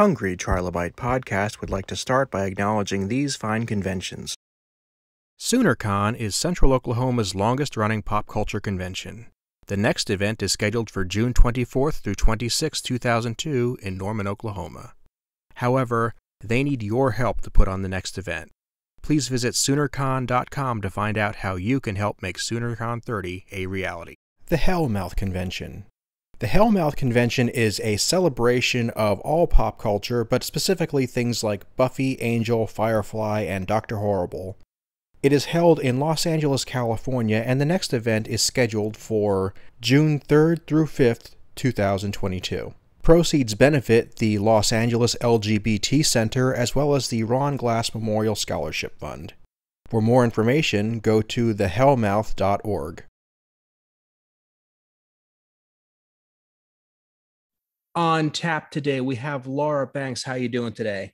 Hungry Trilobyte Podcast would like to start by acknowledging these fine conventions. SoonerCon is Central Oklahoma's longest running pop culture convention. The next event is scheduled for June 24th through 26, 2002, in Norman, Oklahoma. However, they need your help to put on the next event. Please visit SoonerCon.com to find out how you can help make SoonerCon 30 a reality. The Hellmouth Convention. The Hellmouth Convention is a celebration of all pop culture, but specifically things like Buffy, Angel, Firefly, and Doctor Horrible. It is held in Los Angeles, California, and the next event is scheduled for June 3rd through 5th, 2022. Proceeds benefit the Los Angeles LGBT Center as well as the Ron Glass Memorial Scholarship Fund. For more information, go to thehellmouth.org. On tap today, we have Laura Banks. How you doing today?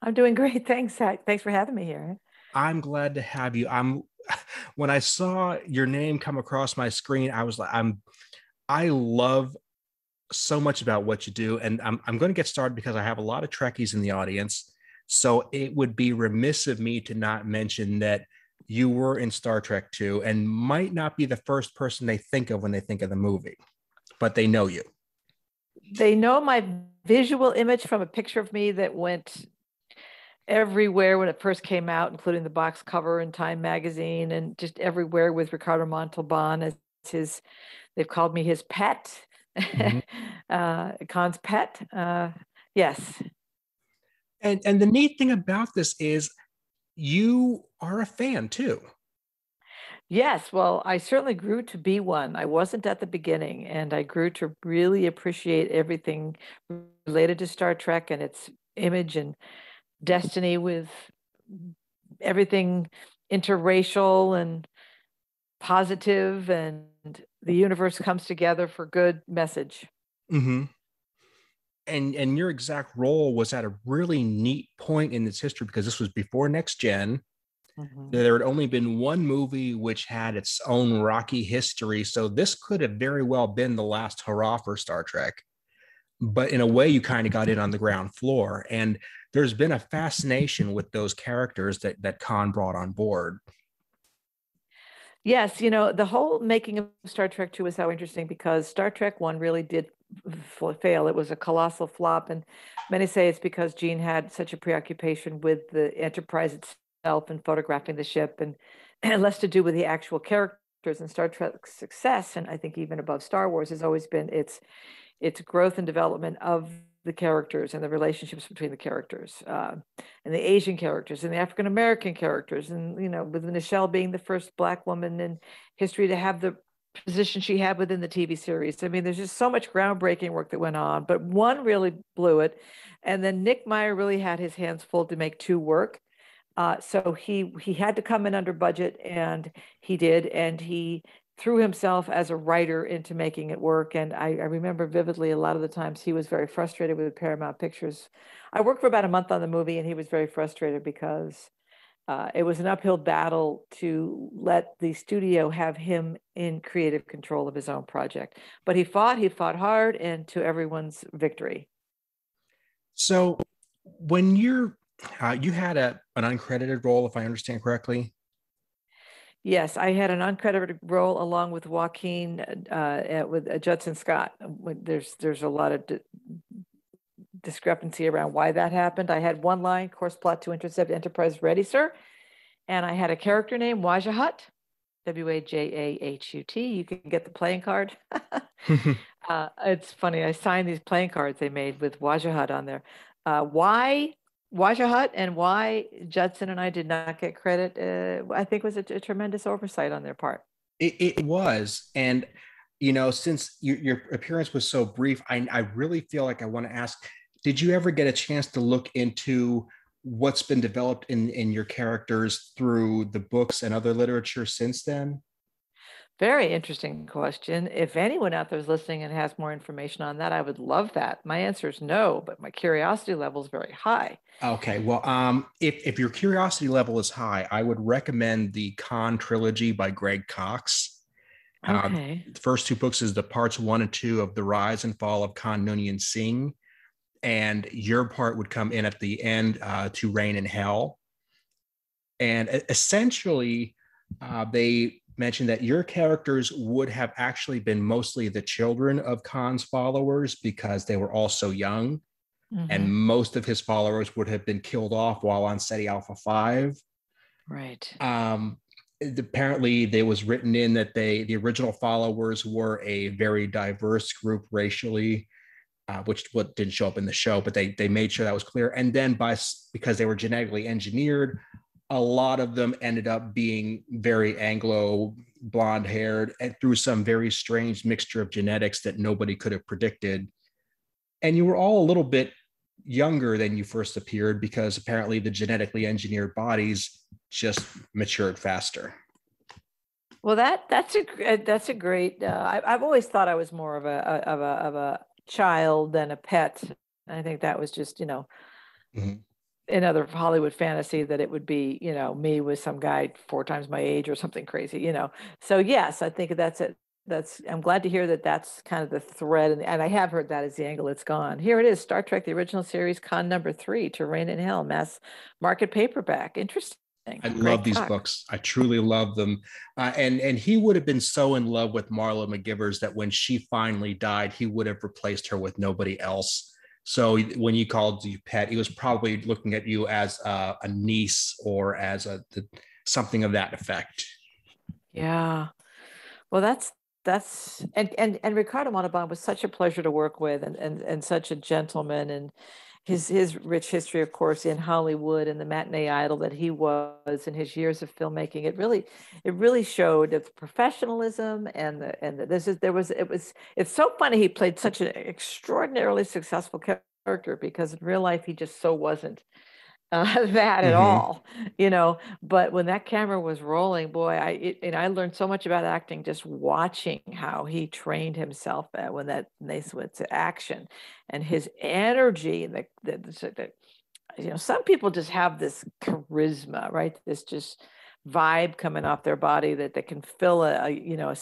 I'm doing great. Thanks. Thanks for having me here. I'm glad to have you. I'm when I saw your name come across my screen, I was like, I'm I love so much about what you do. And I'm I'm going to get started because I have a lot of Trekkies in the audience. So it would be remiss of me to not mention that you were in Star Trek 2 and might not be the first person they think of when they think of the movie, but they know you. They know my visual image from a picture of me that went everywhere when it first came out, including the box cover in Time magazine and just everywhere with Ricardo Montalban as his, they've called me his pet, mm-hmm. uh, Khan's pet. Uh, yes. And, and the neat thing about this is you are a fan too. Yes, well, I certainly grew to be one. I wasn't at the beginning, and I grew to really appreciate everything related to Star Trek and its image and destiny with everything interracial and positive and the universe comes together for good message mm-hmm. and and your exact role was at a really neat point in its history because this was before next general mm-hmm. there had only been one movie which had its own rocky history so this could have very well been the last hurrah for star trek but in a way you kind of got in on the ground floor and there's been a fascination with those characters that that Khan brought on board. Yes, you know, the whole making of Star Trek 2 was so interesting because Star Trek 1 really did fail. It was a colossal flop. And many say it's because Gene had such a preoccupation with the Enterprise itself and photographing the ship and, and less to do with the actual characters. And Star Trek's success, and I think even above Star Wars, has always been its its growth and development of the characters and the relationships between the characters uh, and the Asian characters and the African American characters. And, you know, with Nichelle being the first Black woman in history to have the position she had within the TV series. I mean, there's just so much groundbreaking work that went on, but one really blew it. And then Nick Meyer really had his hands full to make two work. Uh, so he he had to come in under budget, and he did, and he threw himself as a writer into making it work. And I, I, remember vividly a lot of the times he was very frustrated with Paramount Pictures. I worked for about a month on the movie, and he was very frustrated because uh, it was an uphill battle to let the studio have him in creative control of his own project. But he fought, he fought hard, and to everyone's victory. So when you're, uh, you had a, an uncredited role, if I understand correctly. Yes, I had an uncredited role along with Joaquin uh, with uh, Judson Scott. There's there's a lot of di- discrepancy around why that happened. I had one line, course plot to intercept Enterprise ready, sir, and I had a character name Wajahut, W A J A H U T. You can get the playing card. uh, it's funny. I signed these playing cards they made with Wajahut on there. Uh, why Wajahut and why Judson and I did not get credit, uh, I think was a, a, tremendous oversight on their part. It, it was. And, you know, since your, your appearance was so brief, I, I really feel like I want to ask did you ever get a chance to look into what's been developed in, in your characters through the books and other literature since then? Very interesting question. If anyone out there is listening and has more information on that, I would love that. My answer is no, but my curiosity level is very high. Okay. Well, um, if, if your curiosity level is high, I would recommend the Khan trilogy by Greg Cox. Uh, okay. Uh, the first two books is the parts one and two of The Rise and Fall of Khan Noonien Singh. and your part would come in at the end uh, to reign in hell. And essentially, uh, they mentioned that your characters would have actually been mostly the children of Khan's followers because they were all so young. Mm-hmm. And most of his followers would have been killed off while on Ceti Alpha 5. Right. Um, apparently, there was written in that they, the original followers, were a very diverse group racially. Uh, which what didn't show up in the show, but they they made sure that was clear. And then by because they were genetically engineered, a lot of them ended up being very Anglo blonde haired and through some very strange mixture of genetics that nobody could have predicted. And you were all a little bit younger than you first appeared because apparently the genetically engineered bodies just matured faster. Well, that that's a that's a great. Uh, I, have always thought I was more of a of a of a child than a pet. I think that was just you know mm-hmm another Hollywood fantasy that it would be, you know, me with some guy four times my age or something crazy, you know. So yes, I think that's it. That's I'm glad to hear that that's kind of the thread, and, and I have heard that is the angle it's gone. Here it is, Star Trek: The Original Series, Khan number three, To Reign in Hell, mass market paperback. Interesting. I Great love these books. I truly love them. Uh, and and he would have been so in love with Marla McGivers that when she finally died, he would have replaced her with nobody else. So when you called you pet, he was probably looking at you as a, a niece or as a something of that effect. Yeah. Well, that's that's and and and Ricardo Montalban was such a pleasure to work with and and and such a gentleman and his his rich history, of course, in Hollywood and the matinee idol that he was in his years of filmmaking. It really, it really showed the professionalism and the and the, this is there was it was it's so funny he played such an extraordinarily successful character because in real life he just so wasn't uh, that at mm-hmm. all, you know. But when that camera was rolling, boy, I it, and I learned so much about acting just watching how he trained himself at when that when they went to action, and his energy and the, the, the, the you know some people just have this charisma, right? This just vibe coming off their body that they can fill a, a you know a,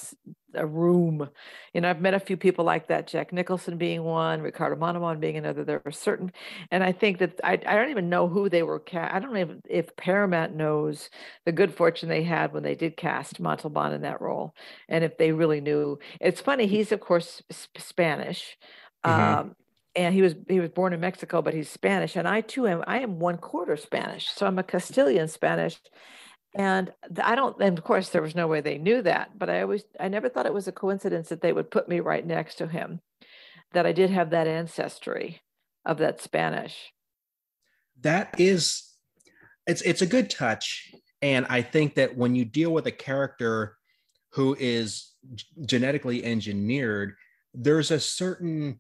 a, room you know i've met a few people like that jack nicholson being one ricardo montalban being another there are certain and i think that i, I don't even know who they were cast i don't know if, if paramount knows the good fortune they had when they did cast montalban in that role and if they really knew it's funny he's of course sp- spanish mm-hmm. um, and he was he was born in Mexico, but he's Spanish, and I too am. I am one quarter Spanish, so I'm a Castilian Spanish, and I don't, and of course, there was no way they knew that, but I always, I never thought it was a coincidence that they would put me right next to him, that I did have that ancestry of that Spanish. That is, it's, it's a good touch. And I think that when you deal with a character who is genetically engineered, there's a certain,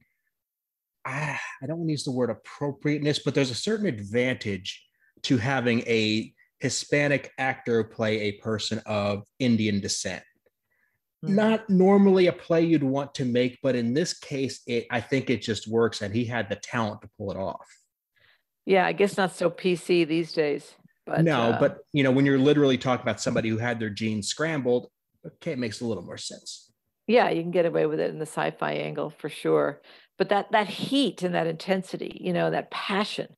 ah, I don't want to use the word appropriateness, but there's a certain advantage to having a Hispanic actor play a person of Indian descent. Mm-hmm. Not normally a play you'd want to make, but in this case, it I think it just works, and he had the talent to pull it off. Yeah, I guess not so PC these days. But no, uh, but you know, when you're literally talking about somebody who had their genes scrambled, okay, it makes a little more sense. Yeah, you can get away with it in the sci-fi angle for sure. But that that heat and that intensity, you know, that passion,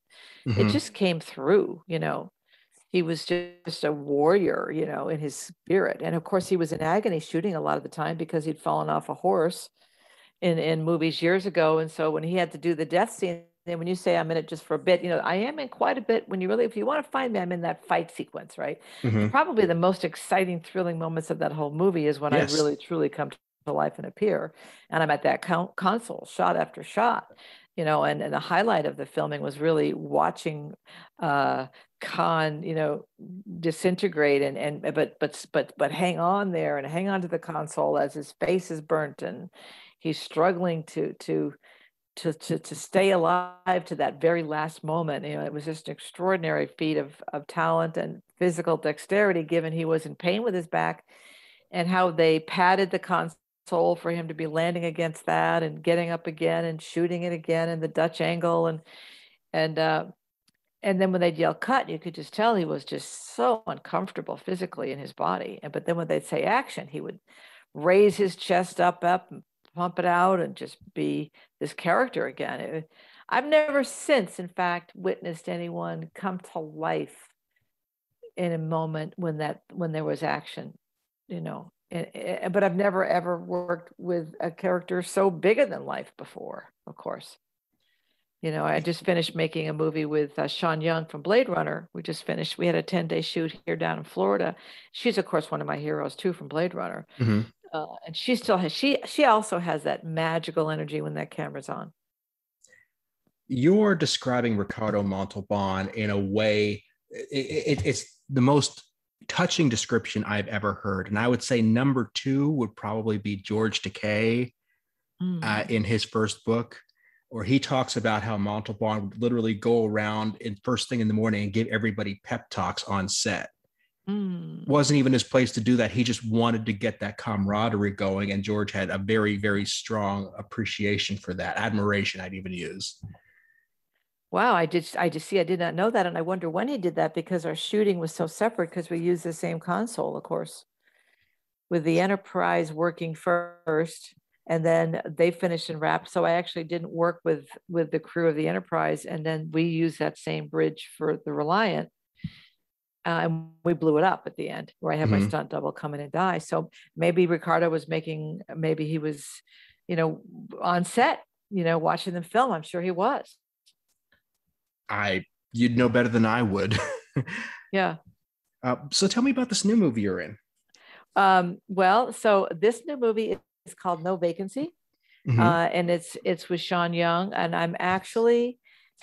mm-hmm. it just came through, you know he was just a warrior, you know, in his spirit. And of course, he was in agony shooting a lot of the time because he'd fallen off a horse in in movies years ago. And so when he had to do the death scene, and when you say I'm in it just for a bit, you know, I am in quite a bit. When you really, if you want to find me, I'm in that fight sequence, right? Mm-hmm. Probably the most exciting, thrilling moments of that whole movie is when yes. I really, truly come to life and appear, and I'm at that con- console, shot after shot you know, and, and the highlight of the filming was really watching uh, Khan, you know, disintegrate and and but but but but hang on there and hang on to the console as his face is burnt and he's struggling to to to to to stay alive to that very last moment. You know, it was just an extraordinary feat of of talent and physical dexterity, given he was in pain with his back, and how they padded the console soul for him to be landing against that and getting up again and shooting it again in the Dutch angle and and uh, and then when they'd yell cut, you could just tell he was just so uncomfortable physically in his body. And but then when they'd say action, he would raise his chest up up and pump it out and just be this character again. It, I've never since, in fact, witnessed anyone come to life in a moment when that when there was action, you know. And, and, but I've never ever worked with a character so bigger than life before, of course. You know, I just finished making a movie with uh, Sean Young from Blade Runner. We just finished. We had a ten day shoot here down in Florida. She's of course one of my heroes too from Blade Runner, mm-hmm. uh, and she still has. She she also has that magical energy when that camera's on. You're describing Ricardo Montalban in a way. It, it, it's the most touching description I've ever heard, and I would say number two would probably be George Takei mm. uh, in his first book where he talks about how Montalban would literally go around in first thing in the morning and give everybody pep talks on set. Mm. Wasn't even his place to do that. He just wanted to get that camaraderie going. And George had a very, very strong appreciation for that, admiration, I'd even use. Wow, I just I just see I did not know that. And I wonder when he did that because our shooting was so separate because we used the same console, of course. With the Enterprise working first and then they finished and wrapped so i actually didn't work with with the crew of the enterprise and then we used that same bridge for the reliant uh, and we blew it up at the end where i had mm-hmm. my stunt double come in and die so maybe ricardo was making maybe he was you know on set you know watching them film i'm sure he was i you'd know better than i would yeah uh, so tell me about this new movie you're in um, well so this new movie is called No Vacancy, mm-hmm. uh, and it's it's with Sean Young, and I'm actually.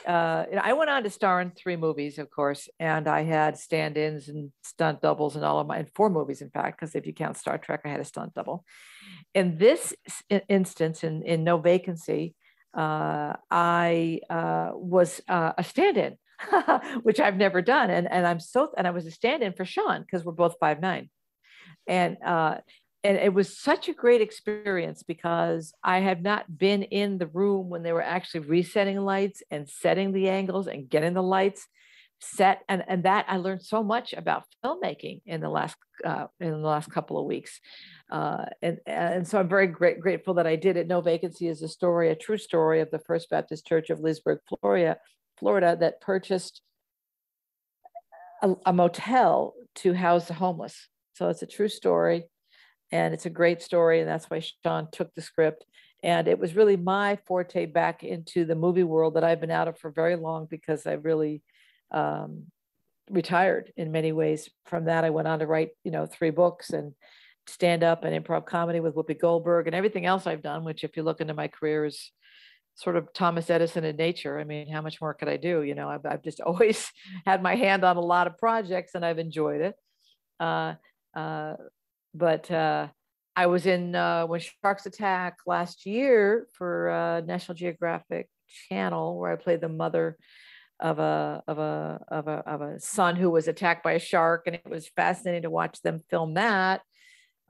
Uh, I went on to star in three movies, of course, and I had stand-ins and stunt doubles and all of my in four movies, in fact, because if you count Star Trek, I had a stunt double. In this instance, in in No Vacancy, uh, I uh, was uh, a stand-in, which I've never done, and and I'm so and I was a stand-in for Sean because we're both five nine, and uh, and it was such a great experience because I had not been in the room when they were actually resetting lights and setting the angles and getting the lights set and and that I learned so much about filmmaking in the last uh, in the last couple of weeks uh, and and so I'm very great, grateful that I did it. No Vacancy is a story, a true story of the First Baptist Church of Leesburg, Florida, Florida that purchased a, a motel to house the homeless. So it's a true story and it's a great story and that's why sean took the script and it was really my forte back into the movie world that i've been out of for very long because i really um, retired in many ways. From that i went on to write you know three books and stand up and improv comedy with whoopi goldberg and everything else i've done which if you look into my career is sort of thomas edison in nature. I mean how much more could i do? You know i've, I've just always had my hand on a lot of projects and i've enjoyed it. Uh, uh, but uh, I was in uh, when Sharks Attack last year for uh, National Geographic Channel, where I played the mother of a of a of a of a son who was attacked by a shark, and it was fascinating to watch them film that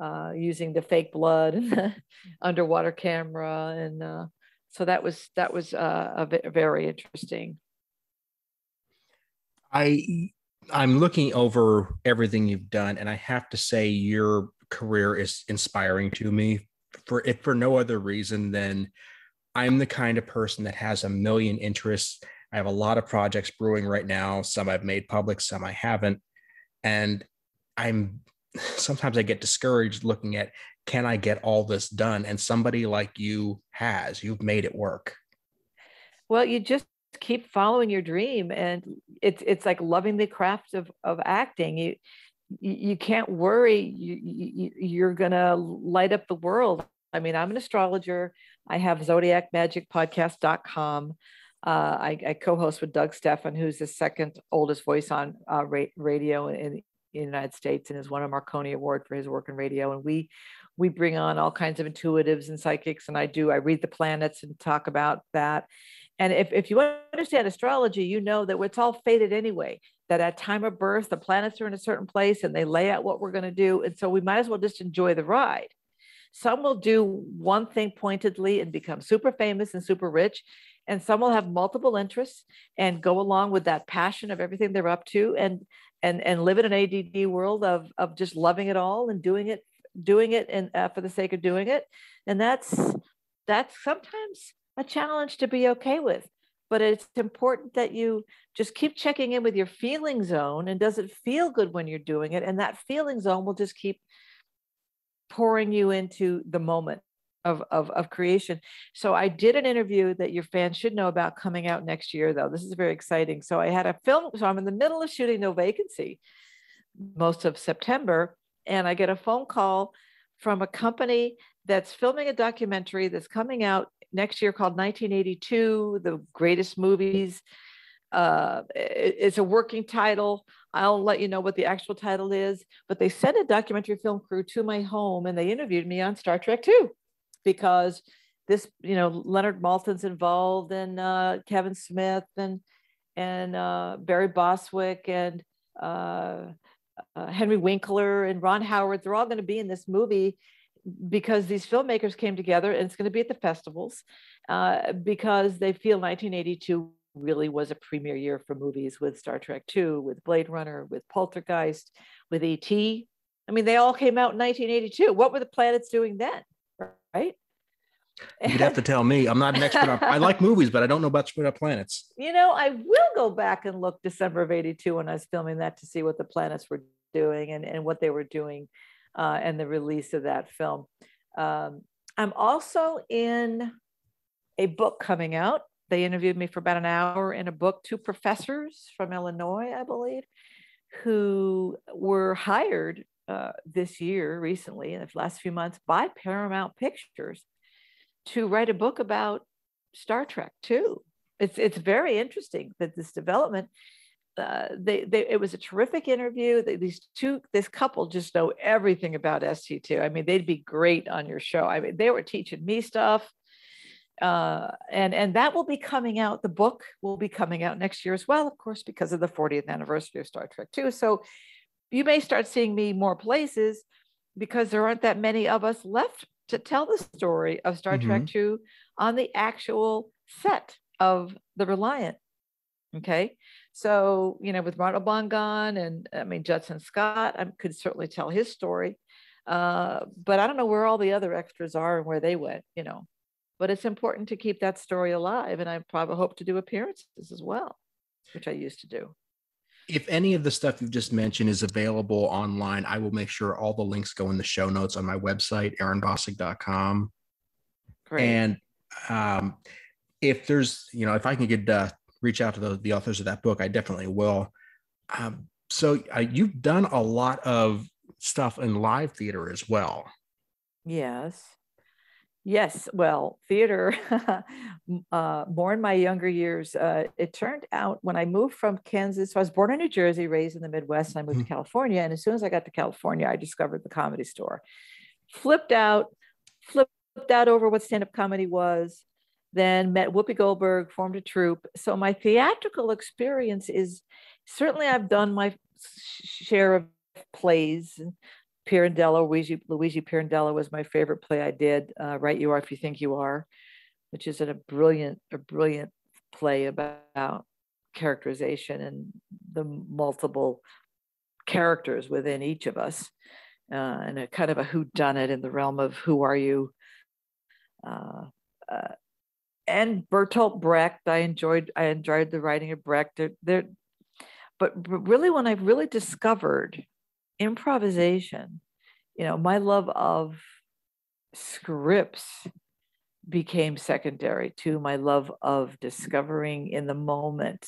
uh, using the fake blood and the underwater camera, and uh, so that was that was uh, a very interesting. I I'm looking over everything you've done, and I have to say your career is inspiring to me for if for no other reason than I'm the kind of person that has a million interests. I have a lot of projects brewing right now. Some I've made public, some I haven't. And I'm sometimes I get discouraged looking at can I get all this done? And somebody like you has, you've made it work. Well, you just keep following your dream and it's it's like loving the craft of of acting you you can't worry you, you you're gonna light up the world i mean i'm an astrologer i have zodiacmagicpodcast.com uh, I, I, co-host with Doug Stephan, who's the second oldest voice on uh, ra- radio in, in, the United States, and has won a Marconi Award for his work in radio. And we we bring on all kinds of intuitives and psychics, and I do I read the planets and talk about that. And if, if you understand astrology, you know that it's all fated anyway, that at time of birth, the planets are in a certain place and they lay out what we're going to do. And so we might as well just enjoy the ride. Some will do one thing pointedly and become super famous and super rich. And some will have multiple interests and go along with that passion of everything they're up to and and and live in an ADD world of of just loving it all and doing it doing it and uh, for the sake of doing it. And that's that's sometimes a challenge to be okay with. but it's important that you just keep checking in with your feeling zone and does it feel good when you're doing it and that feeling zone will just keep pouring you into the moment of, of, of creation. So I did an interview that your fans should know about coming out next year, though. This is very exciting. So I had a film. So I'm in the middle of shooting No Vacancy most of September, and I get a phone call from a company that's filming a documentary that's coming out next year called 1982, the greatest movies. Uh, it's a working title. I'll let you know what the actual title is. But they sent a documentary film crew to my home and they interviewed me on Star Trek 2 because this, you know, Leonard Maltin's involved and uh, Kevin Smith and and uh, Barry Bostwick and uh, uh, Henry Winkler and Ron Howard. They're all going to be in this movie because these filmmakers came together and it's going to be at the festivals uh, because they feel 1982 really was a premier year for movies with Star Trek 2, with Blade Runner, with Poltergeist, with E.T. I mean, they all came out in 1982. What were the planets doing then? Right? You'd have to tell me. I'm not an expert. On, I like movies, but I don't know about about planets. You know, I will go back and look December of 82 when I was filming that to see what the planets were doing and, and what they were doing uh, and the release of that film. Um, I'm also in a book coming out. They interviewed me for about an hour in a book, two professors from Illinois, I believe, who were hired uh, this year, recently, in the last few months, by Paramount Pictures to write a book about Star Trek too. It's it's very interesting that this development uh, they, they, it was a terrific interview. They, these two, this couple just know everything about ST2. I mean, they'd be great on your show. I mean, they were teaching me stuff. Uh, and, and that will be coming out. The book will be coming out next year as well, of course, because of the 40th anniversary of Star Trek 2. So you may start seeing me more places because there aren't that many of us left to tell the story of Star mm-hmm. Trek 2 on the actual set of the Reliant. Okay. So, you know, with Ronald Bongon and I mean, Judson Scott, I could certainly tell his story. Uh, but I don't know where all the other extras are and where they went, you know. But it's important to keep that story alive. And I probably hope to do appearances as well, which I used to do. If any of the stuff you've just mentioned is available online, I will make sure all the links go in the show notes on my website, aaronbossig.com. Great. And um, if there's, you know, if I can get uh, reach out to the, the authors of that book, I definitely will. Um, so uh, you've done a lot of stuff in live theater as well. Yes. Yes. Well, theater, uh, more in my younger years, uh, it turned out when I moved from Kansas, so I was born in New Jersey, raised in the Midwest, and I moved mm-hmm. to California. And as soon as I got to California, I discovered the comedy store. Flipped out, flipped out over what stand up comedy was, then met Whoopi Goldberg, formed a troupe. So my theatrical experience is certainly I've done my share of plays. Pirandello, Luigi, Luigi Pirandello was my favorite play I did. Uh, right, you are if you think you are, which is a brilliant, a brilliant play about characterization and the multiple characters within each of us, uh, and a kind of a who done it in the realm of who are you. Uh, uh, and Bertolt Brecht. I enjoyed I enjoyed the writing of Brecht. But, but really, when I really discovered improvisation, you know, my love of scripts became secondary to my love of discovering in the moment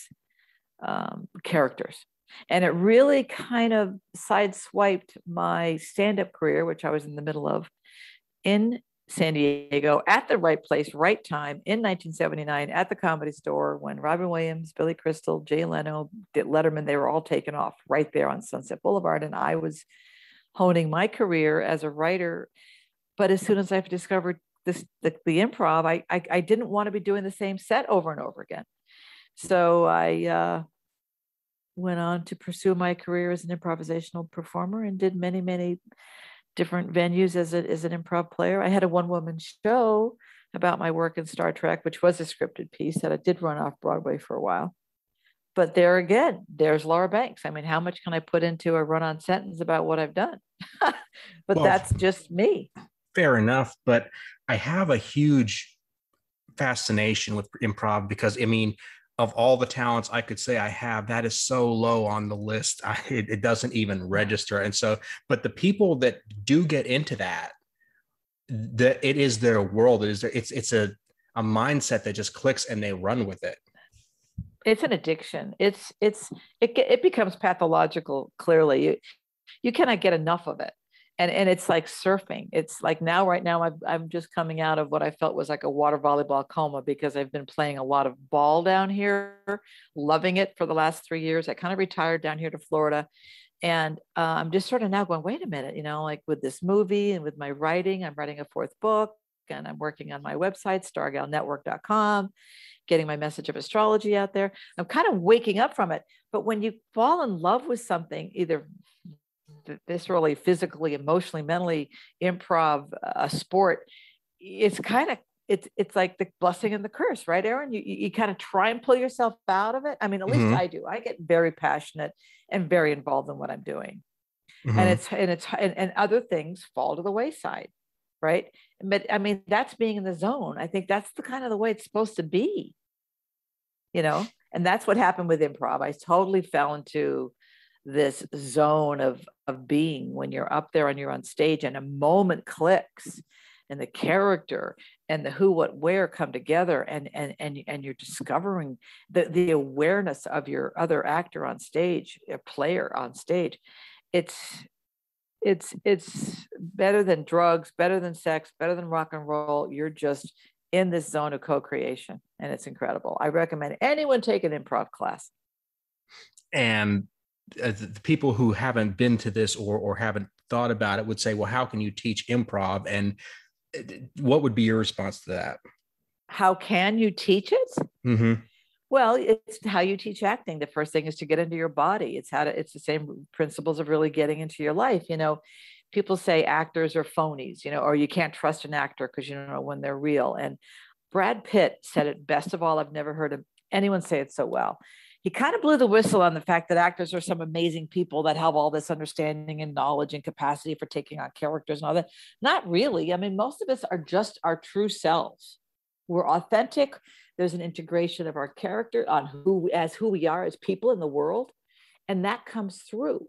um, characters. And it really kind of sideswiped my stand up career, which I was in the middle of, in San Diego at the right place, right time in 1979 at the comedy store when Robin Williams, Billy Crystal, Jay Leno, Letterman, they were all taken off right there on Sunset Boulevard. And I was honing my career as a writer. But as soon as I discovered this, the, the improv, I, I, I, didn't want to be doing the same set over and over again. So I uh, went on to pursue my career as an improvisational performer and did many, many different venues as, a, as an improv player. I had a one woman show about my work in Star Trek, which was a scripted piece that I did run off Broadway for a while. But there again, there's Laura Banks. I mean, how much can I put into a run on sentence about what I've done? but well, that's just me. Fair enough. But I have a huge fascination with improv because I mean, of all the talents I could say I have, that is so low on the list. I, it, it doesn't even register. And so, but the people that do get into that, that it is their world. It is their, it's it's a a mindset that just clicks and they run with it. It's an addiction. It's it's it it becomes pathological. Clearly, you you cannot get enough of it and and it's like surfing. It's like now right now I'm, I'm just coming out of what i felt was like a water volleyball coma because i've been playing a lot of ball down here loving it for the last three years. I kind of retired down here to florida and uh, i'm just sort of now going wait a minute you know like with this movie and with my writing i'm writing a fourth book and i'm working on my website stargalnetwork.com getting my message of astrology out there. I'm kind of waking up from it but when you fall in love with something either viscerally, physically, emotionally, mentally, improv, a sport, it's kind of it's it's like the blessing and the curse, right, Aaron? You you kind of try and pull yourself out of it. I mean, at least mm-hmm. I do. I get very passionate and very involved in what I'm doing, mm-hmm. and it's and it's and, and other things fall to the wayside, right? But I mean, that's being in the zone. I think that's the kind of the way it's supposed to be, you know. And that's what happened with improv. I totally fell into this zone of of being when you're up there and you're on stage and a moment clicks and the character and the who what where come together and and and, and you're discovering the the awareness of your other actor on stage a player on stage it's it's it's better than drugs better than sex better than rock and roll. You're just in this zone of co-creation and it's incredible. I recommend anyone take an improv class. And the people who haven't been to this or or haven't thought about it would say, well, how can you teach improv? And uh, what would be your response to that? How can you teach it? Mm-hmm. Well, it's how you teach acting. The first thing is to get into your body. It's how to. It's the same principles of really getting into your life. You know, people say actors are phonies. You know, or you can't trust an actor because you don't know when they're real. And Brad Pitt said it best of all. I've never heard anyone say it so well he kind of blew the whistle on the fact that actors are some amazing people that have all this understanding and knowledge and capacity for taking on characters and all that. Not really. I mean, most of us are just our true selves. We're authentic. There's an integration of our character on who as who we are as people in the world, and that comes through.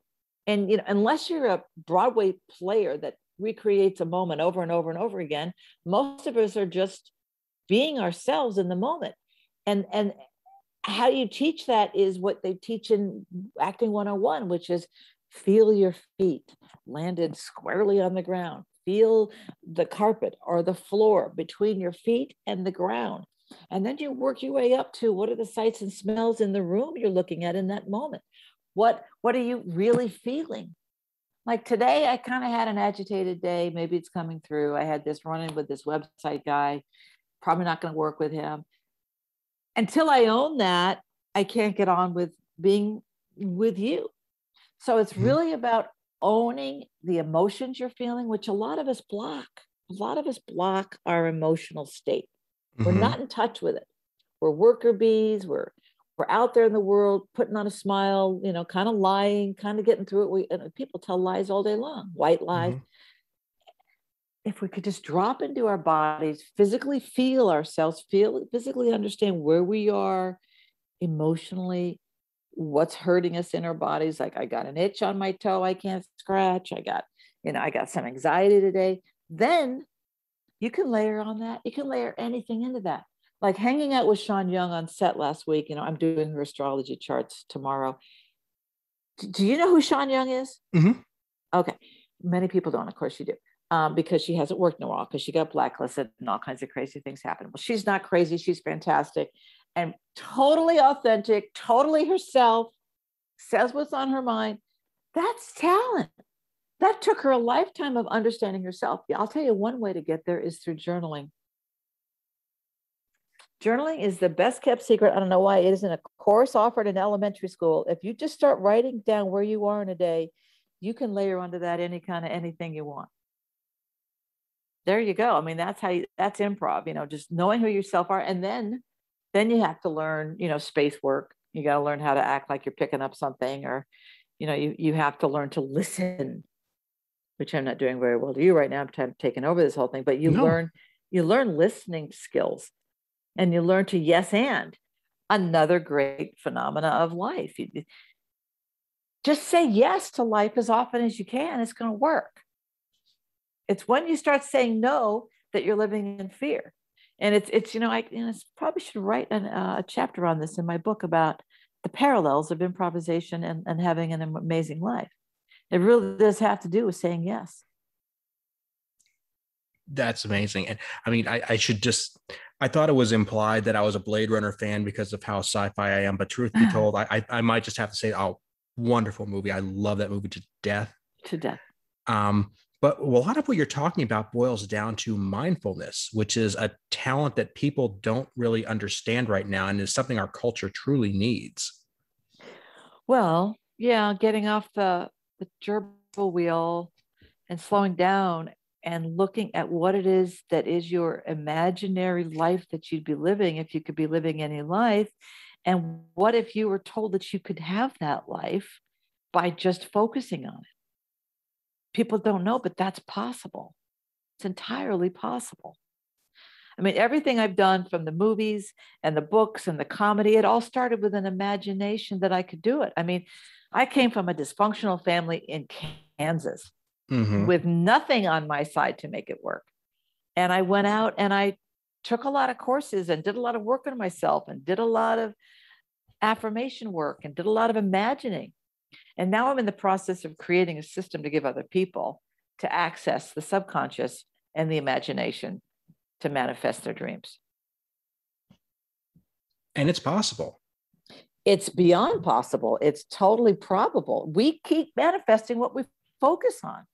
And you know, unless you're a Broadway player that recreates a moment over and over and over again, most of us are just being ourselves in the moment. And and how you teach that is what they teach in acting 101 which is feel your feet landed squarely on the ground. Feel the carpet or the floor between your feet and the ground. And then you work your way up to what are the sights and smells in the room you're looking at in that moment. What what are you really feeling? Like today i kind of had an agitated day. Maybe it's coming through. I had this run-in with this website guy. Probably not going to work with him until I own that, I can't get on with being with you. So it's mm-hmm. really about owning the emotions you're feeling, which a lot of us block. A lot of us block our emotional state. Mm-hmm. We're not in touch with it. We're worker bees. We're we're out there in the world putting on a smile, you know, kind of lying, kind of getting through it. We and people tell lies all day long, white lies. Mm-hmm if we could just drop into our bodies, physically feel ourselves, feel physically understand where we are emotionally, what's hurting us in our bodies. Like I got an itch on my toe, I can't scratch. I got, you know, I got some anxiety today. Then you can layer on that. You can layer anything into that. Like hanging out with Sean Young on set last week. You know, I'm doing her astrology charts tomorrow. Do you know who Sean Young is? Mm-hmm. Okay. Many people don't. Of course you do um, because she hasn't worked in a while because she got blacklisted and all kinds of crazy things happen. Well, she's not crazy. She's fantastic and totally authentic, totally herself, says what's on her mind. That's talent. That took her a lifetime of understanding herself. I'll tell you one way to get there is through journaling. Journaling is the best kept secret. I don't know why it isn't a course offered in elementary school. If you just start writing down where you are in a day, you can layer onto that any kind of anything you want there you go. I mean, that's how you, that's improv, you know, just knowing who yourself are. And then, then you have to learn, you know, space work. You got to learn how to act like you're picking up something or, you know, you, you have to learn to listen, which I'm not doing very well to you right now. I'm taking over this whole thing, but you no. learn, you learn listening skills. and you learn to yes and another great phenomena of life. You, just say yes to life as often as you can. It's going to work. It's when you start saying no that you're living in fear. And it's, it's you know, I you know, probably should write an, uh, a chapter on this in my book about the parallels of improvisation and, and having an amazing life. It really does have to do with saying yes. That's amazing. And I mean, I, I should just, I thought it was implied that I was a Blade Runner fan because of how sci-fi I am. But truth be told, I, I, I might just have to say, oh, wonderful movie. I love that movie to death. To death. Um, but a lot of what you're talking about boils down to mindfulness, which is a talent that people don't really understand right now and is something our culture truly needs. Well, yeah, getting off the, the gerbil wheel and slowing down and looking at what it is that is your imaginary life that you'd be living if you could be living any life. And what if you were told that you could have that life by just focusing on it? People don't know, but that's possible. It's entirely possible. I mean, everything I've done from the movies and the books and the comedy, it all started with an imagination that I could do it. I mean, I came from a dysfunctional family in Kansas mm-hmm. with nothing on my side to make it work. And I went out and I took a lot of courses and did a lot of work on myself and did a lot of affirmation work and did a lot of imagining. And now I'm in the process of creating a system to give other people to access the subconscious and the imagination to manifest their dreams. And it's possible. It's beyond possible. It's totally probable. We keep manifesting what we focus on.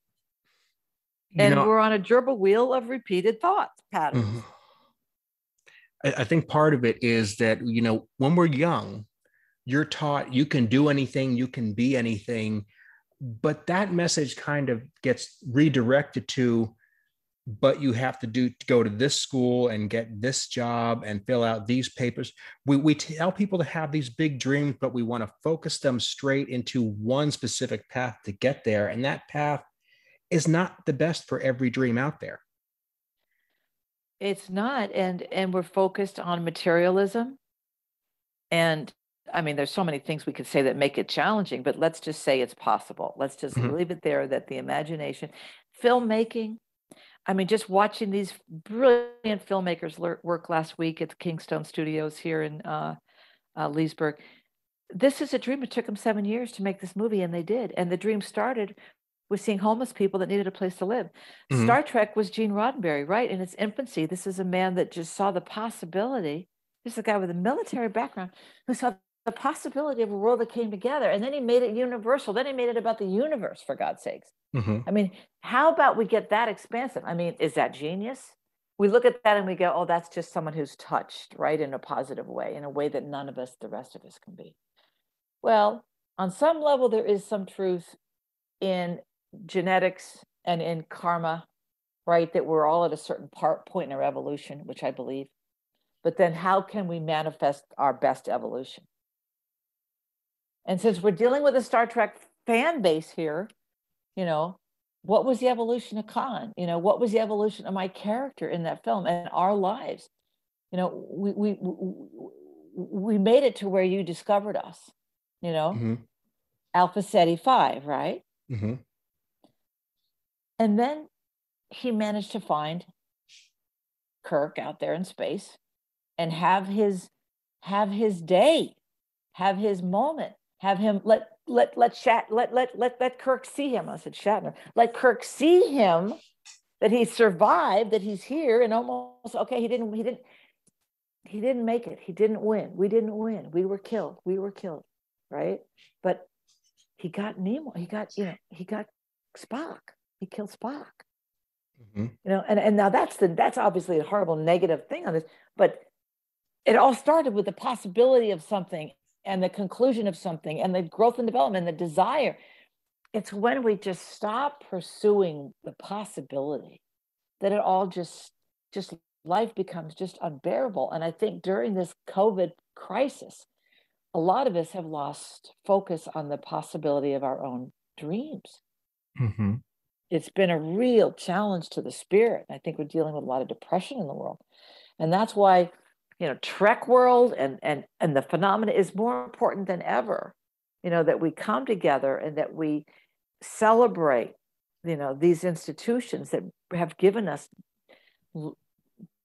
and know, we're on a gerbil wheel of repeated thoughts patterns. Mm-hmm. I, I think part of it is that, you know, when we're young, you're taught you can do anything, you can be anything. But that message kind of gets redirected to, but you have to do go to this school and get this job and fill out these papers. We, we tell people to have these big dreams, but we want to focus them straight into one specific path to get there. And that path is not the best for every dream out there. It's not. And and we're focused on materialism. And I mean, there's so many things we could say that make it challenging, but let's just say it's possible. Let's just mm-hmm. leave it there that the imagination, filmmaking, I mean, just watching these brilliant filmmakers work last week at the Kingstone Studios here in uh, uh, Leesburg. This is a dream. It took them seven years to make this movie, and they did. And the dream started with seeing homeless people that needed a place to live. Mm-hmm. Star Trek was Gene Roddenberry, right? In its infancy, this is a man that just saw the possibility. This is a guy with a military background who saw the possibility of a world that came together. And then he made it universal. Then he made it about the universe, for God's sakes. Mm-hmm. I mean, how about we get that expansive? I mean, is that genius? We look at that and we go, oh, that's just someone who's touched, right, in a positive way, in a way that none of us, the rest of us, can be. Well, on some level, there is some truth in genetics and in karma, right? That we're all at a certain part point in our evolution, which I believe. But then how can we manifest our best evolution? And since we're dealing with a Star Trek fan base here, you know, what was the evolution of Khan? You know, what was the evolution of my character in that film and our lives? You know, we we we made it to where you discovered us. You know, mm-hmm. Alpha Ceti Five, right? Mm-hmm. And then he managed to find Kirk out there in space and have his have his day, have his moment have him let let let Shat let let let let Kirk see him. I said Shatner. Let Kirk see him that he survived, that he's here, and almost okay. He didn't. He didn't. He didn't make it. He didn't win. We didn't win. We were killed. We were killed. Right. But he got Nemo. He got you know. He got Spock. He killed Spock. Mm-hmm. You know. And and now that's the that's obviously a horrible negative thing on this, but it all started with the possibility of something and the conclusion of something and the growth and development, the desire. It's when we just stop pursuing the possibility that it all just, just life becomes just unbearable. And I think during this COVID crisis, a lot of us have lost focus on the possibility of our own dreams. Mm-hmm. It's been a real challenge to the spirit. I think we're dealing with a lot of depression in the world. And that's why you know trek world and and and the phenomena is more important than ever you know that we come together and that we celebrate you know these institutions that have given us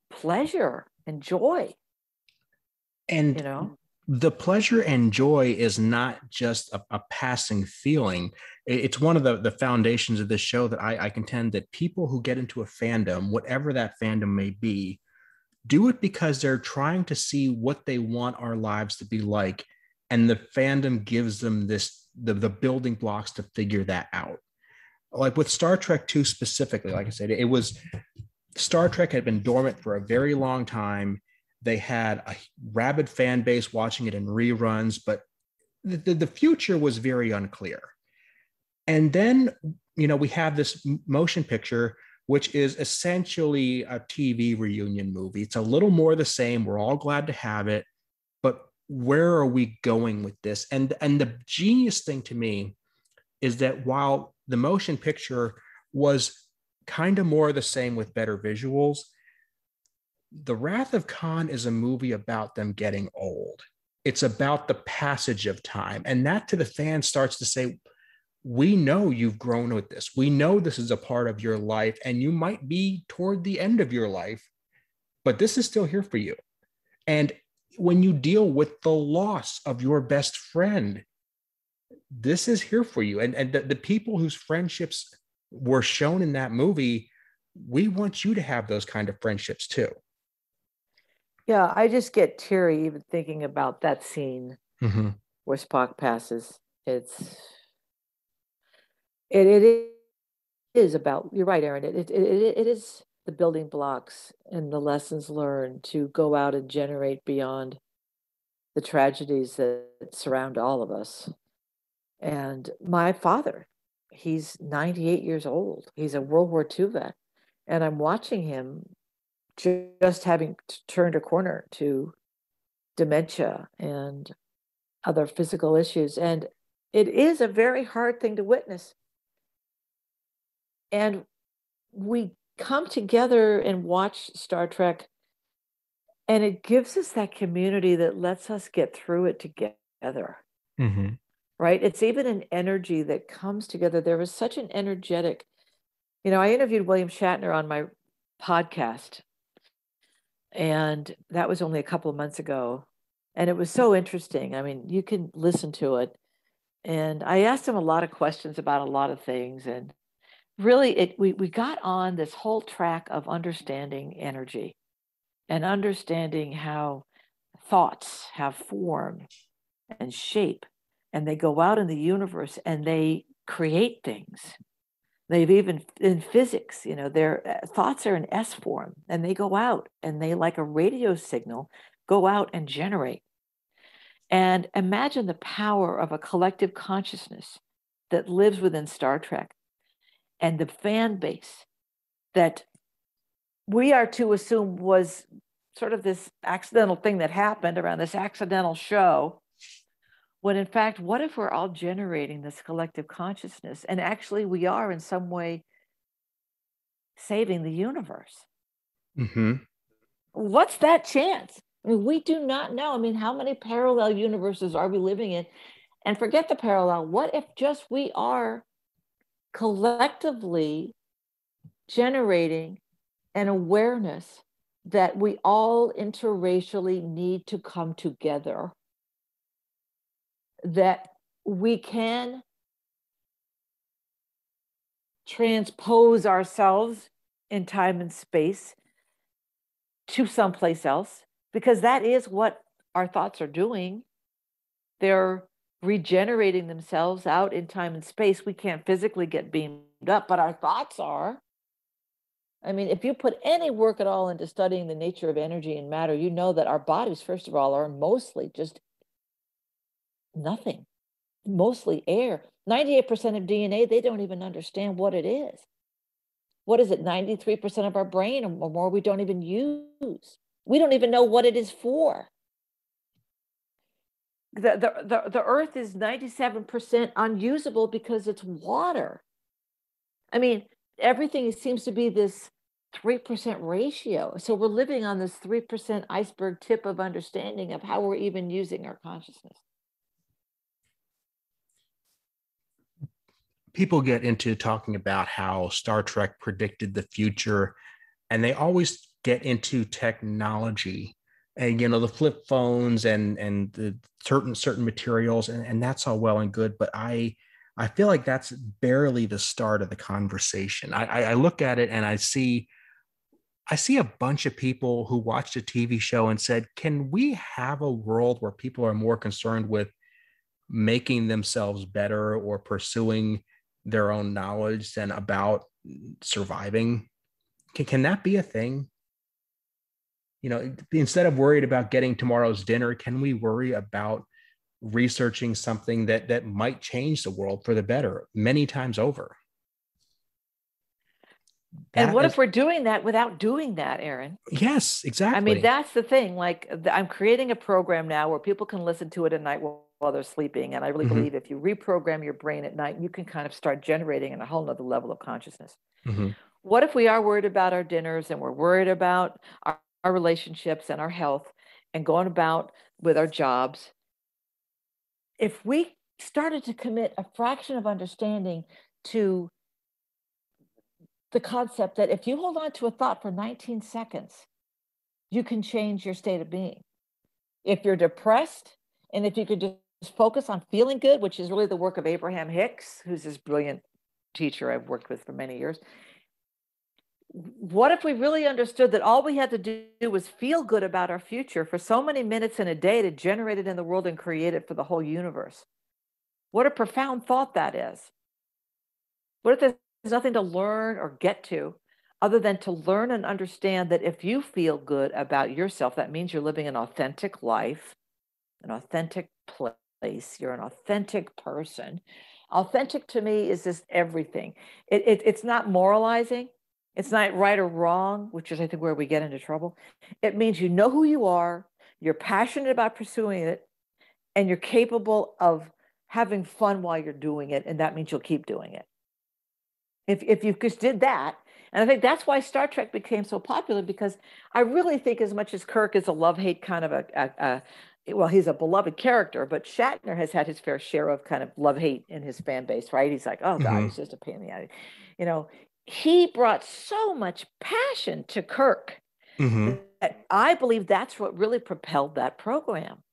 pleasure and joy and you know the pleasure and joy is not just a, a, passing feeling. It's one of the, the foundations of this show that I, I contend that people who get into a fandom, whatever that fandom may be, do it because they're trying to see what they want our lives to be like. And the fandom gives them this the, the building blocks to figure that out. Like with Star Trek 2 specifically, like I said, it was Star Trek had been dormant for a very long time they had a rabid fan base watching it in reruns, but the, the future was very unclear. And then, you know, we have this motion picture, which is essentially a TV reunion movie. It's a little more the same. We're all glad to have it, but where are we going with this? And and the genius thing to me is that while the motion picture was kind of more the same with better visuals, the Wrath of Khan is a movie about them getting old. It's about the passage of time. And that to the fans starts to say, we know you've grown with this. We know this is a part of your life, and you might be toward the end of your life, but this is still here for you. And when you deal with the loss of your best friend, this is here for you. And, and the, the people whose friendships were shown in that movie, we want you to have those kind of friendships too. Yeah, I just get teary even thinking about that scene mm-hmm. where Spock passes. It's it it is about you're right, Aaron. It it it, it is the building blocks and the lessons learned to go out and generate beyond the tragedies that surround all of us. And my father, he's 98 years old. He's a World War II vet. And I'm watching him just having turned a corner to dementia and other physical issues. And it is a very hard thing to witness. And we come together and watch Star Trek, and it gives us that community that lets us get through it together. Mm-hmm. Right? It's even an energy that comes together. There was such an energetic, you know, I interviewed William Shatner on my podcast and that was only a couple of months ago. And it was so interesting. I mean, you can listen to it. And I asked him a lot of questions about a lot of things. And really, it we, we got on this whole track of understanding energy and understanding how thoughts have form and shape. And they go out in the universe and they create things They've even in physics, you know, their uh, thoughts are in S form and they go out and they, like a radio signal, go out and generate. And imagine the power of a collective consciousness that lives within Star Trek and the fan base that we are to assume was sort of this accidental thing that happened around this accidental show when in fact, what if we're all generating this collective consciousness and actually we are in some way saving the universe? Mm-hmm. What's that chance? I mean, we do not know. I mean, how many parallel universes are we living in? And forget the parallel. What if just we are collectively generating an awareness that we all interracially need to come together that we can transpose ourselves in time and space to someplace else because that is what our thoughts are doing. They're regenerating themselves out in time and space. We can't physically get beamed up, but our thoughts are. I mean, if you put any work at all into studying the nature of energy and matter, you know that our bodies, first of all, are mostly just nothing, mostly air. 98% of DNA, they don't even understand what it is. What is it? 93% of our brain or more we don't even use. We don't even know what it is for. The, the, the, earth is 97% unusable because it's water. I mean, everything seems to be this 3% ratio. So we're living on this 3% iceberg tip of understanding of how we're even using our consciousness. People get into talking about how Star Trek predicted the future, and they always get into technology and you know the flip phones and and the certain certain materials and, and that's all well and good but i i feel like that's barely the start of the conversation I, I look at it and i see I see a bunch of people who watched a TV show and said, Can we have a world where people are more concerned with making themselves better or pursuing their own knowledge than about surviving? Can, can that be a thing? You know, instead of worried about getting tomorrow's dinner, can we worry about researching something that that might change the world for the better many times over? and what is, if we're doing that without doing that, Aaron? Yes, exactly. I mean, that's the thing. Like, I'm creating a program now where people can listen to it at night while, while they're sleeping. And I really mm-hmm. believe if you reprogram your brain at night, you can kind of start generating in a whole nother level of consciousness. Mm-hmm. What if we are worried about our dinners and we're worried about our, our relationships and our health and going about with our jobs? If we started to commit a fraction of understanding to the concept that if you hold on to a thought for 19 seconds, you can change your state of being. If you're depressed, and if you could just focus on feeling good, which is really the work of Abraham Hicks, who's this brilliant teacher I've worked with for many years. What if we really understood that all we had to do was feel good about our future for so many minutes in a day to generate it in the world and create it for the whole universe? What a profound thought that is. What if there's nothing to learn or get to other than to learn and understand that if you feel good about yourself, that means you're living an authentic life, an authentic place, you're an authentic person. Authentic to me is just everything. It, it, it's not moralizing, it's not right or wrong, which is, I think, where we get into trouble. It means you know who you are, you're passionate about pursuing it, and you're capable of having fun while you're doing it. And that means you'll keep doing it. If if you just did that, and I think that's why Star Trek became so popular because I really think as much as Kirk is a love hate kind of a, a, a well, he's a beloved character, but Shatner has had his fair share of kind of love hate in his fan base, right? He's like, oh God, mm-hmm. he's just a pain in the ass. You know, he brought so much passion to Kirk. Mm-hmm. I believe that's what really propelled that program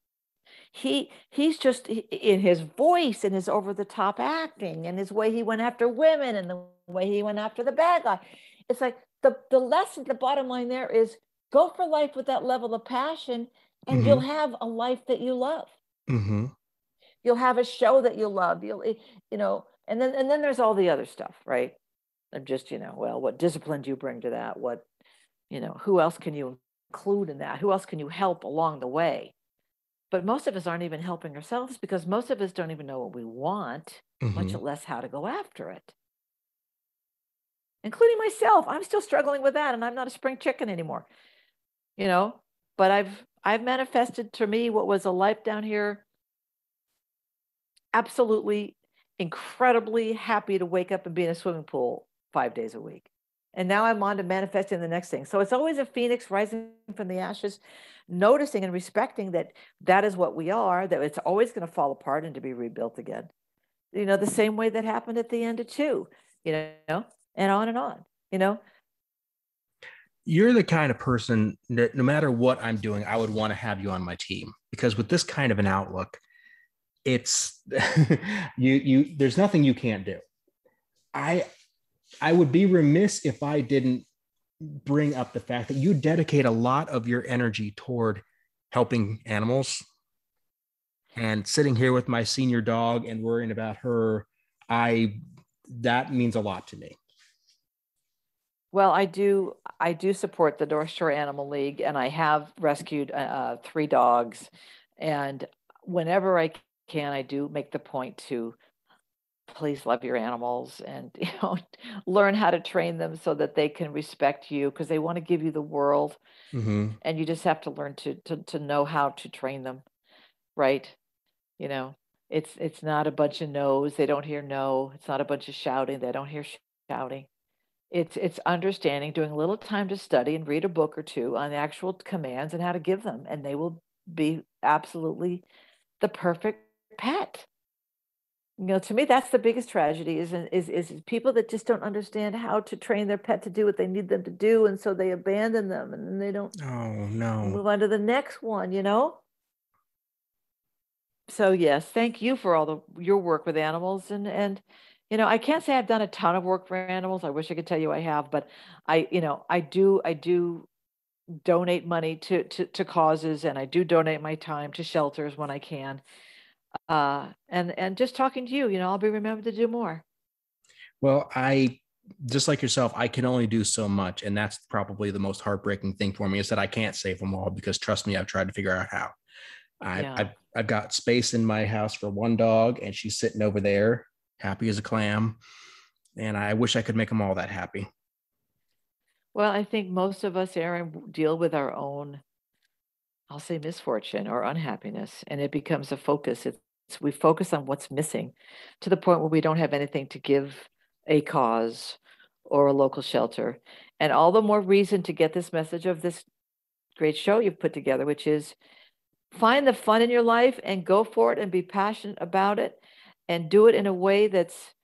he he's just in his voice and his over the top acting and his way he went after women and the way he went after the bad guy it's like the the lesson the bottom line there is go for life with that level of passion and mm-hmm. you'll have a life that you love mm-hmm. you'll have a show that you love you'll you know and then and then there's all the other stuff right and just you know well what discipline do you bring to that what you know who else can you include in that who else can you help along the way but most of us aren't even helping ourselves because most of us don't even know what we want, mm-hmm. much less how to go after it. Including myself. I'm still struggling with that and I'm not a spring chicken anymore. You know, but I've I've manifested to me what was a life down here absolutely incredibly happy to wake up and be in a swimming pool 5 days a week. And now I'm on to manifesting the next thing. So it's always a phoenix rising from the ashes, noticing and respecting that that is what we are, that it's always going to fall apart and to be rebuilt again. You know, the same way that happened at the end of two, you know, and on and on, you know. You're the kind of person that no matter what I'm doing, I would want to have you on my team because with this kind of an outlook, it's you you there's nothing you can't do. I I would be remiss if I didn't bring up the fact that you dedicate a lot of your energy toward helping animals. And sitting here with my senior dog and worrying about her, I that means a lot to me. Well, I do. I do support the North Shore Animal League, and I have rescued uh, uh three dogs. And whenever I can, I do make the point to please love your animals and you know learn how to train them so that they can respect you because they want to give you the world mm-hmm. and you just have to learn to, to to know how to train them right? You know it's it's not a bunch of no's they don't hear no it's not a bunch of shouting they don't hear shouting. It's it's understanding doing a little time to study and read a book or two on the actual commands and how to give them and they will be absolutely the perfect pet you know to me that's the biggest tragedy is is is people that just don't understand how to train their pet to do what they need them to do and so they abandon them and then they don't oh no. move on to the next one you know? So yes thank you for all the your work with animals and and you know i can't say i've done a ton of work for animals i wish i could tell you i have but i you know i do i do donate money to to, to causes and i do donate my time to shelters when i can uh and and just talking to you you know i'll be remembered to do more well i just like yourself i can only do so much and that's probably the most heartbreaking thing for me is that i can't save them all because trust me i've tried to figure out how I, yeah. I've, I've got space in my house for one dog and she's sitting over there happy as a clam. And I wish I could make them all that happy. Well, I think most of us, Aaron, deal with our own, I'll say misfortune or unhappiness, and it becomes a focus. It's we focus on what's missing to the point where we don't have anything to give a cause or a local shelter. And all the more reason to get this message of this great show you've put together, which is find the fun in your life and go for it and be passionate about it and do it in a way that's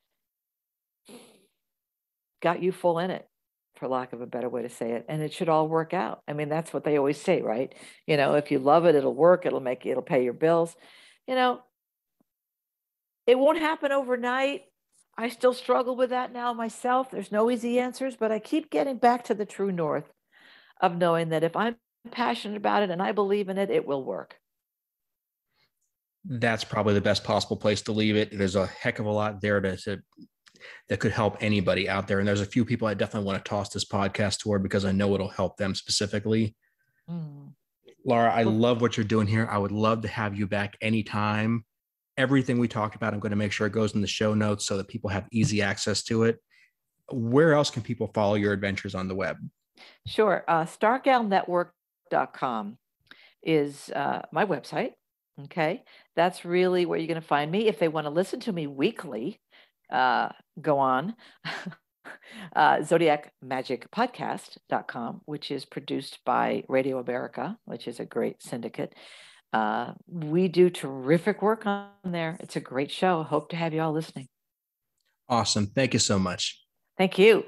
got you full in it for lack of a better way to say it and it should all work out. I mean that's what they always say right? You know if you love it it'll work it'll make it'll pay your bills. You know it won't happen overnight. I still struggle with that now myself. There's no easy answers but i keep getting back to the true north of knowing that if i'm passionate about it and i believe in it it will work. That's probably the best possible place to leave it. There's a heck of a lot there to, to that could help anybody out there. And there's a few people I definitely want to toss this podcast toward because I know it'll help them specifically. Mm. Laura, I love what you're doing here. I would love to have you back anytime. Everything we talked about, I'm going to make sure it goes in the show notes so that people have easy access to it. Where else can people follow your adventures on the web? Sure. Uh, StarGalNetwork.com is uh, my website. Okay. That's really where you're going to find me. If they want to listen to me weekly, uh, go on uh, zodiacmagicpodcast.com, which is produced by Radio America, which is a great syndicate. Uh, we do terrific work on there. It's a great show. Hope to have you all listening. Awesome. Thank you so much. Thank you.